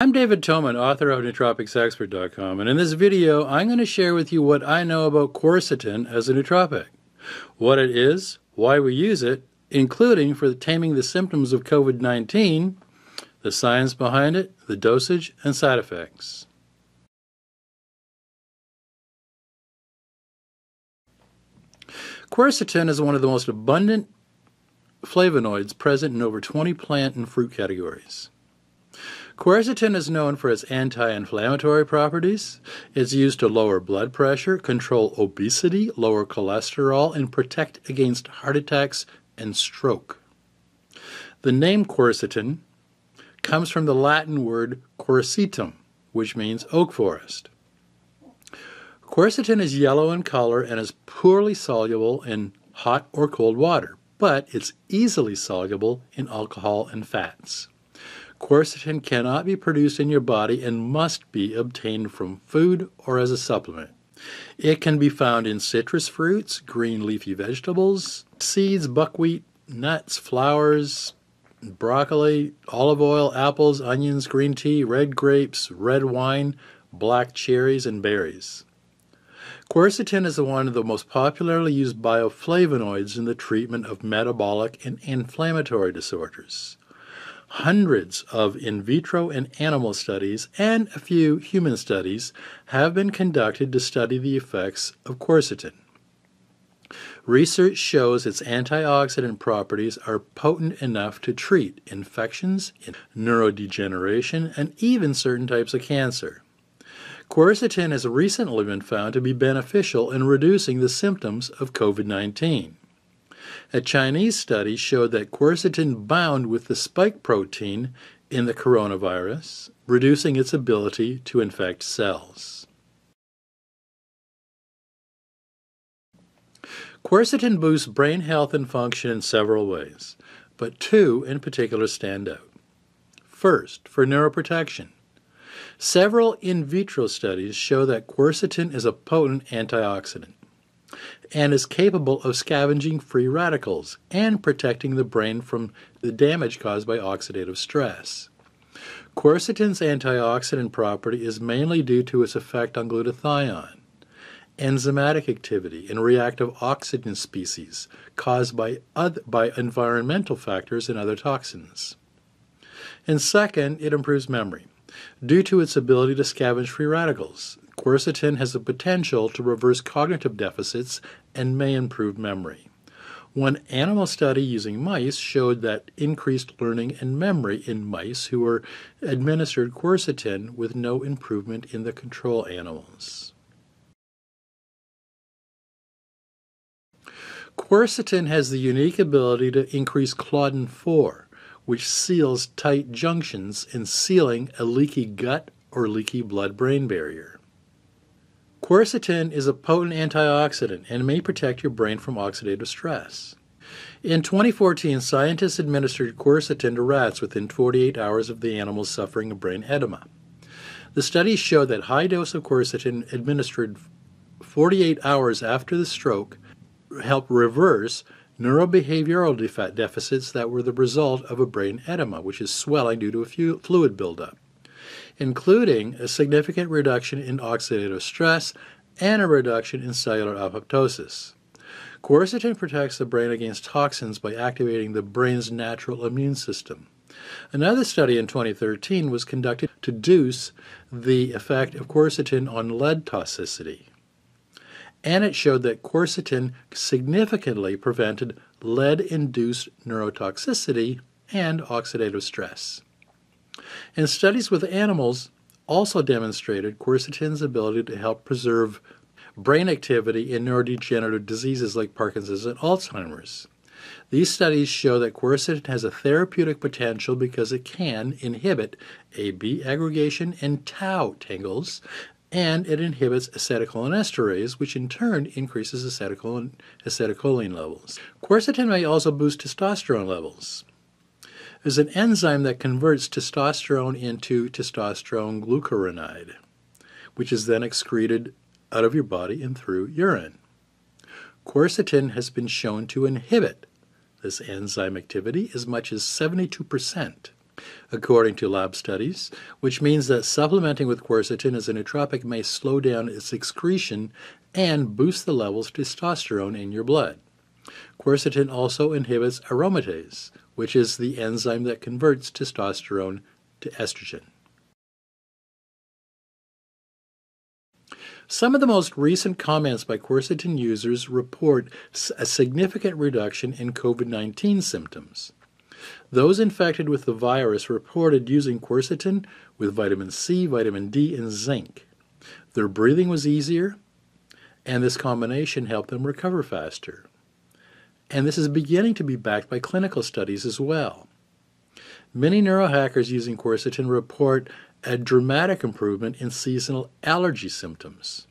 I'm David Tomen, author of NootropicsExpert.com, and in this video, I'm going to share with you what I know about quercetin as a nootropic, what it is, why we use it, including for taming the symptoms of COVID 19, the science behind it, the dosage, and side effects. Quercetin is one of the most abundant flavonoids present in over 20 plant and fruit categories. Quercetin is known for its anti-inflammatory properties. It's used to lower blood pressure, control obesity, lower cholesterol, and protect against heart attacks and stroke. The name quercetin comes from the Latin word quercetum, which means oak forest. Quercetin is yellow in color and is poorly soluble in hot or cold water, but it's easily soluble in alcohol and fats. Quercetin cannot be produced in your body and must be obtained from food or as a supplement. It can be found in citrus fruits, green leafy vegetables, seeds, buckwheat, nuts, flowers, broccoli, olive oil, apples, onions, green tea, red grapes, red wine, black cherries, and berries. Quercetin is one of the most popularly used bioflavonoids in the treatment of metabolic and inflammatory disorders hundreds of in vitro and animal studies and a few human studies have been conducted to study the effects of quercetin. Research shows its antioxidant properties are potent enough to treat infections, neurodegeneration, and even certain types of cancer. Quercetin has recently been found to be beneficial in reducing the symptoms of COVID 19. A Chinese study showed that quercetin bound with the spike protein in the coronavirus, reducing its ability to infect cells. Quercetin boosts brain health and function in several ways, but two in particular stand out. First, for neuroprotection. Several in vitro studies show that quercetin is a potent antioxidant and is capable of scavenging free radicals and protecting the brain from the damage caused by oxidative stress. Quercetin's antioxidant property is mainly due to its effect on glutathione, enzymatic activity, and reactive oxygen species caused by, other, by environmental factors and other toxins. And second, it improves memory due to its ability to scavenge free radicals. Quercetin has the potential to reverse cognitive deficits and may improve memory. One animal study using mice showed that increased learning and memory in mice who were administered quercetin with no improvement in the control animals. Quercetin has the unique ability to increase Claudin 4, which seals tight junctions in sealing a leaky gut or leaky blood brain barrier. Quercetin is a potent antioxidant and may protect your brain from oxidative stress. In 2014, scientists administered quercetin to rats within 48 hours of the animals suffering a brain edema. The studies showed that high dose of quercetin administered 48 hours after the stroke helped reverse neurobehavioral deficits that were the result of a brain edema, which is swelling due to a fluid buildup including a significant reduction in oxidative stress and a reduction in cellular apoptosis. Quercetin protects the brain against toxins by activating the brain's natural immune system. Another study in 2013 was conducted to deduce the effect of quercetin on lead toxicity. And it showed that quercetin significantly prevented lead induced neurotoxicity and oxidative stress. And studies with animals also demonstrated quercetin's ability to help preserve brain activity in neurodegenerative diseases like Parkinson's and Alzheimer's. These studies show that quercetin has a therapeutic potential because it can inhibit AB aggregation and tau tangles, and it inhibits acetylcholinesterase, which in turn increases acetylcholine levels. Quercetin may also boost testosterone levels is an enzyme that converts testosterone into testosterone glucuronide, which is then excreted out of your body and through urine. Quercetin has been shown to inhibit this enzyme activity as much as 72%. according to lab studies, which means that supplementing with quercetin as a nootropic may slow down its excretion and boost the levels of testosterone in your blood. Quercetin also inhibits aromatase, which is the enzyme that converts testosterone to estrogen. Some of the most recent comments by quercetin users report a significant reduction in COVID 19 symptoms. Those infected with the virus reported using quercetin with vitamin C, vitamin D, and zinc. Their breathing was easier, and this combination helped them recover faster. And this is beginning to be backed by clinical studies as well. Many neurohackers using quercetin report a dramatic improvement in seasonal allergy symptoms.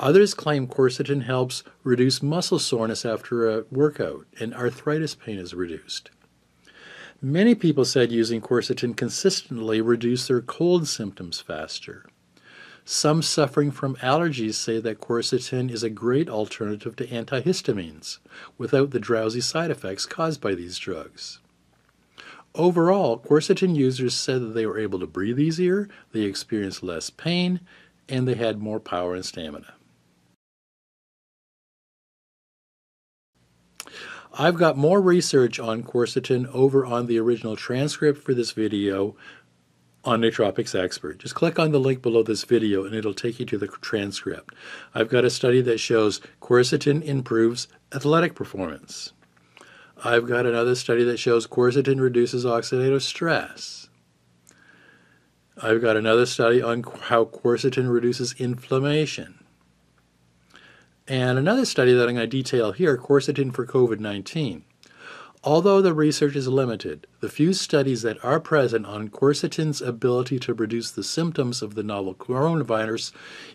Others claim quercetin helps reduce muscle soreness after a workout, and arthritis pain is reduced. Many people said using quercetin consistently reduced their cold symptoms faster. Some suffering from allergies say that quercetin is a great alternative to antihistamines without the drowsy side effects caused by these drugs. Overall, quercetin users said that they were able to breathe easier, they experienced less pain, and they had more power and stamina. I've got more research on quercetin over on the original transcript for this video on Nootropics Expert. Just click on the link below this video and it'll take you to the transcript. I've got a study that shows quercetin improves athletic performance. I've got another study that shows quercetin reduces oxidative stress. I've got another study on how quercetin reduces inflammation. And another study that I'm going to detail here, quercetin for COVID 19. Although the research is limited, the few studies that are present on quercetin's ability to reduce the symptoms of the novel coronavirus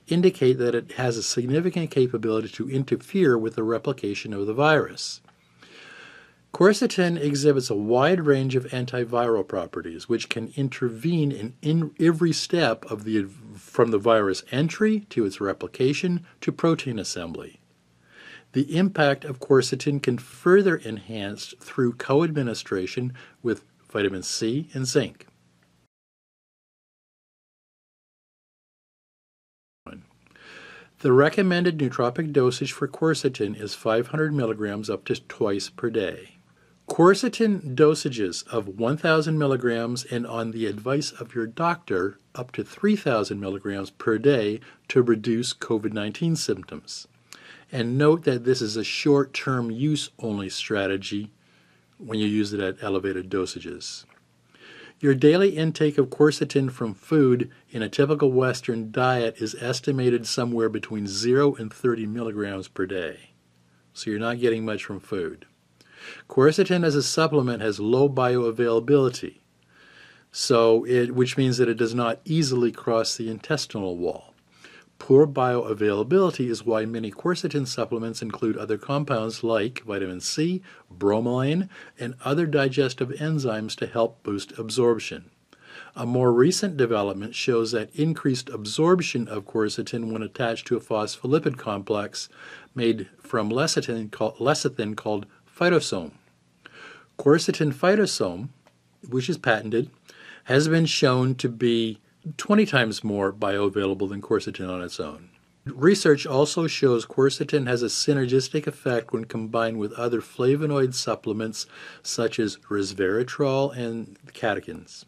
indicate that it has a significant capability to interfere with the replication of the virus. Quercetin exhibits a wide range of antiviral properties which can intervene in, in every step of the, from the virus entry to its replication to protein assembly. The impact of quercetin can further enhanced through co-administration with vitamin C and zinc. The recommended nootropic dosage for quercetin is 500 milligrams up to twice per day. Quercetin dosages of 1,000 milligrams and on the advice of your doctor up to 3,000 milligrams per day to reduce COVID 19 symptoms. And note that this is a short term use only strategy when you use it at elevated dosages. Your daily intake of quercetin from food in a typical Western diet is estimated somewhere between 0 and 30 milligrams per day. So you're not getting much from food. Quercetin as a supplement has low bioavailability, so it, which means that it does not easily cross the intestinal wall. Poor bioavailability is why many quercetin supplements include other compounds like vitamin C, bromelain, and other digestive enzymes to help boost absorption. A more recent development shows that increased absorption of quercetin when attached to a phospholipid complex made from lecithin called, lecithin called phytosome. Quercetin phytosome, which is patented, has been shown to be 20 times more bioavailable than quercetin on its own. Research also shows quercetin has a synergistic effect when combined with other flavonoid supplements such as resveratrol and catechins.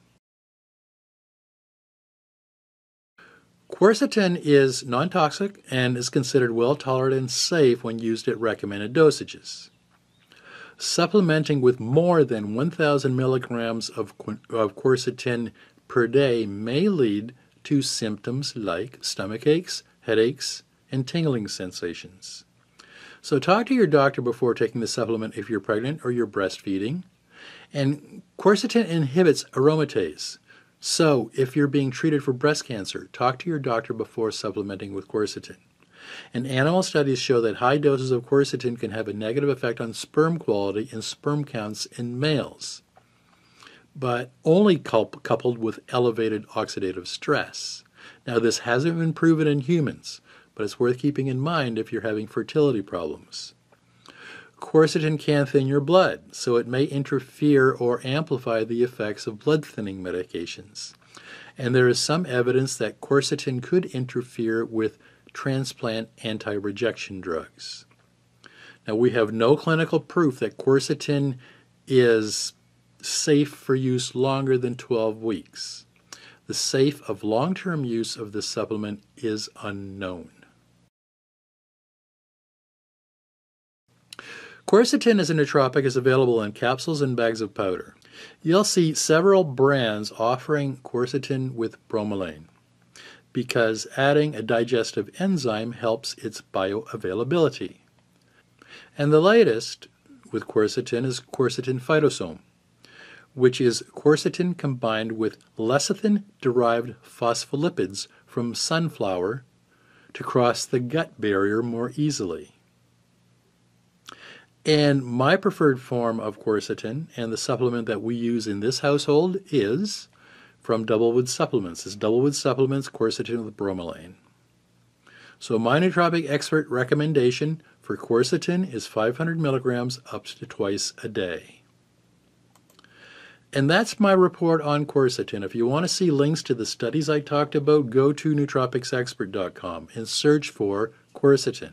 Quercetin is non toxic and is considered well tolerated and safe when used at recommended dosages. Supplementing with more than 1,000 milligrams of, of quercetin per day may lead to symptoms like stomach aches, headaches, and tingling sensations. So, talk to your doctor before taking the supplement if you're pregnant or you're breastfeeding. And quercetin inhibits aromatase. So, if you're being treated for breast cancer, talk to your doctor before supplementing with quercetin. And animal studies show that high doses of quercetin can have a negative effect on sperm quality and sperm counts in males but only coupled with elevated oxidative stress. Now, this hasn't been proven in humans, but it's worth keeping in mind if you're having fertility problems. Quercetin can thin your blood, so it may interfere or amplify the effects of blood thinning medications. And there is some evidence that quercetin could interfere with transplant anti rejection drugs. Now, we have no clinical proof that quercetin is safe for use longer than 12 weeks. The safe of long term use of this supplement is unknown. Quercetin as a nootropic is available in capsules and bags of powder. You'll see several brands offering quercetin with bromelain because adding a digestive enzyme helps its bioavailability. And the latest with quercetin is quercetin phytosome, which is quercetin combined with lecithin derived phospholipids from sunflower to cross the gut barrier more easily. And my preferred form of quercetin and the supplement that we use in this household is from Doublewood Supplements. It's Doublewood Supplements quercetin with bromelain. So my nootropic expert recommendation for quercetin is 500 milligrams up to twice a day. And that's my report on quercetin. If you want to see links to the studies I talked about, go to nootropicsexpert.com and search for quercetin.